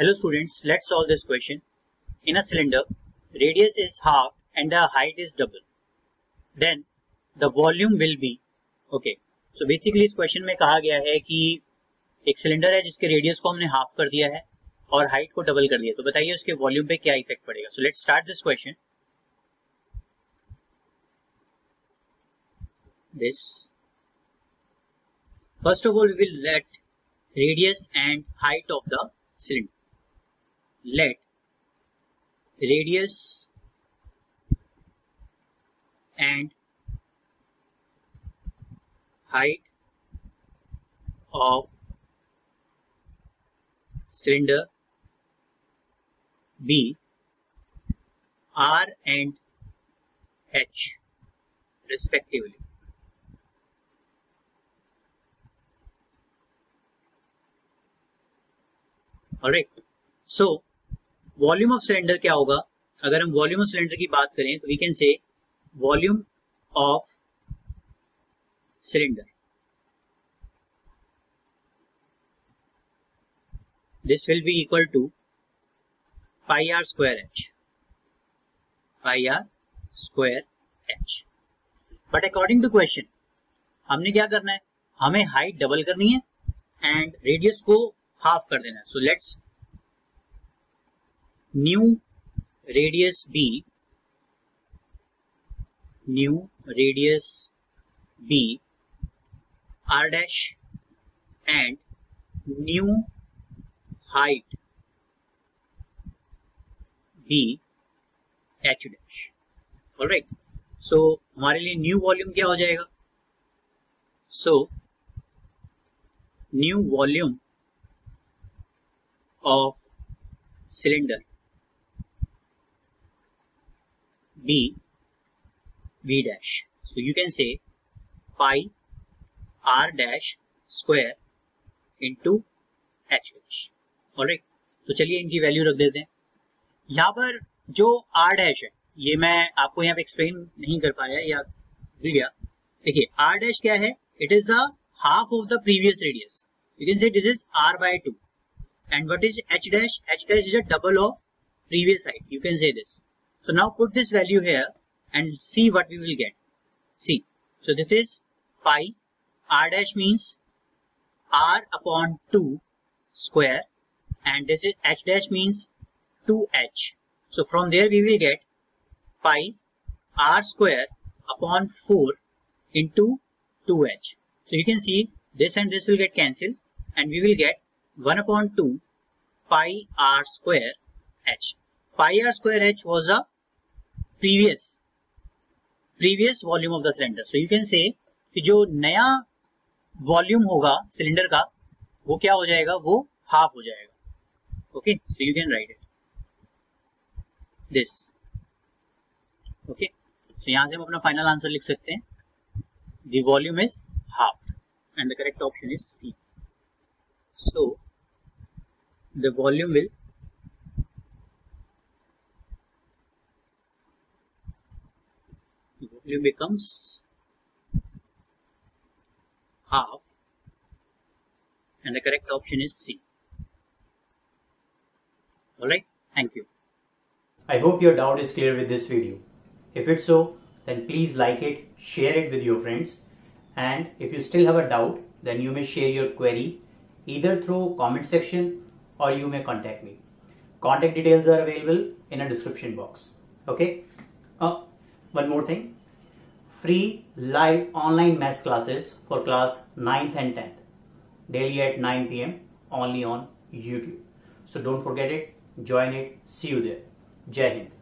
Hello students, let's solve this question. In a cylinder, radius is half and the height is double. Then the volume will be okay. So basically इस question में कहा गया है कि एक cylinder है जिसके रेडियस को हमने हाफ़ कर दिया है और हाइट को डबल कर दिया तो बताइए उसके वॉल्यूम पे क्या इफ़ेक्ट पड़ेगा so let's start this question this of all we will let radius and height of the cylinder let radius and height of cylinder B R and H respectively. Alright, so volume of cylinder क्या होगा? अगर हम volume of cylinder की बात करें तो we can say volume of cylinder this will be equal to pi r square h. Pi r square h. But according to question, हमने क्या करना है? हमें हाइट डबल करनी है एंड रेडियस को हाफ़ कर देना है. So let's new radius be, new radius be, R dash, and new height be, H dash. All right so हमारे लिए न्यू वॉल्यूम क्या हो जाएगा? So new volume of cylinder. B b dash. So you can say pi r dash square into h dash. Alright. तो चलिए इनकी value रख देते हैं यहाँ पर जो r डैश है ये मैं आपको यहाँ पे एक्सप्लेन नहीं कर पाया या भूल गया देखिए r डैश क्या है it is a half of the previous radius you can say this is r 2 and what is h dash h dash is a double of previous height you can say this So now put this value here and see what we will get. See, so this is pi r dash means r upon 2 square and this is h dash means 2h. So from there we will get pi r square upon 4 into 2h. So you can see this and this will get cancelled and we will get 1 upon 2 pi r square h. Pi r square h was a previous previous volume of the cylinder. So you can say कि जो नया volume होगा cylinder का, वो क्या हो जाएगा? वो हाफ़ हो जाएगा। Okay so you can write it this okay तो यहाँ से हम अपना फाइनल आंसर लिख सकते हैं। The volume is half and the correct option is C so the volume will becomes half and the correct option is C. Alright, thank you. I hope your doubt is clear with this video. If it's so, then please like it, share it with your friends and if you still have a doubt, then you may share your query either through comment section or you may contact me. Contact details are available in a description box. Okay. Uh, one more thing free live online maths classes for class 9th and 10th daily at 9 pm only on YouTube. So don't forget it, join it, see you there. Jai Hind.